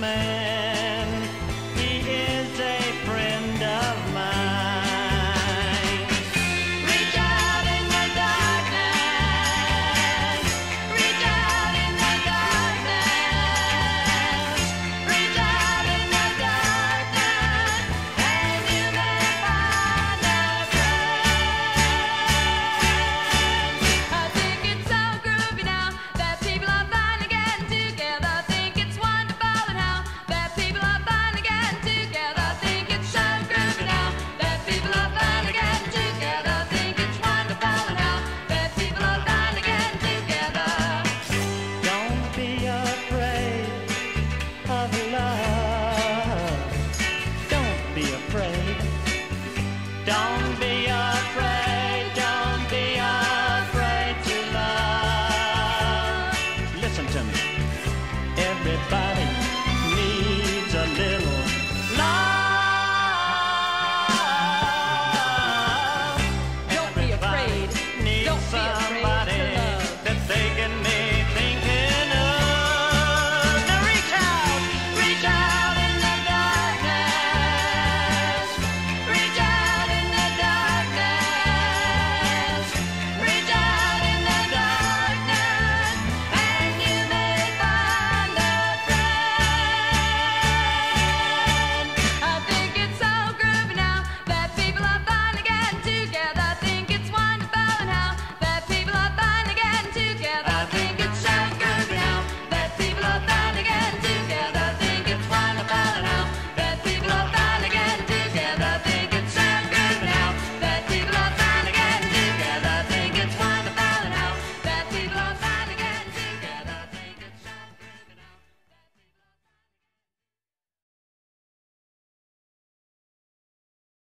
man.